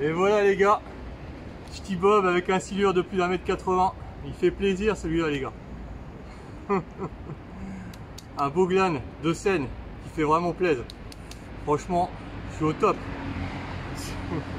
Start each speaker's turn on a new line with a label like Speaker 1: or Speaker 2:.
Speaker 1: Et voilà les gars, petit bob avec un silure de plus d'un mètre 80. Il fait plaisir celui-là les gars. un beau glan de Seine qui fait vraiment plaisir. Franchement, je suis au top.